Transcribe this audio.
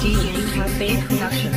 DJ Cafe Production.